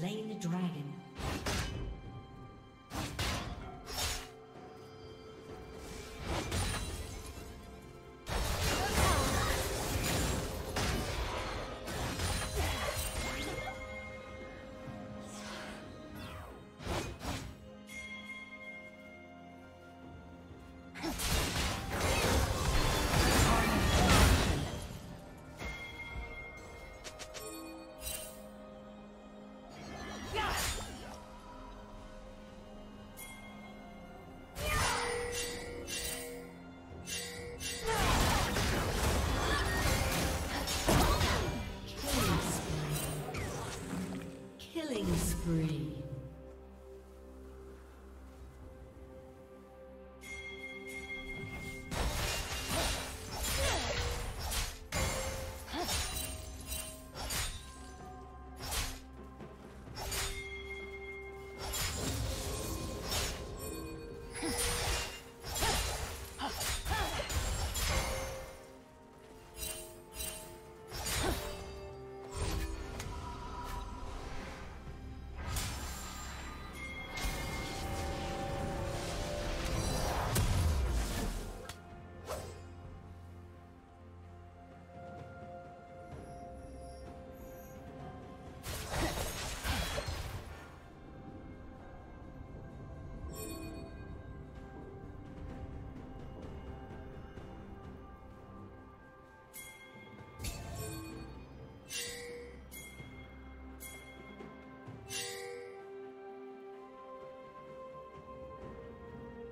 Slain the dragon.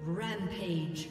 Rampage.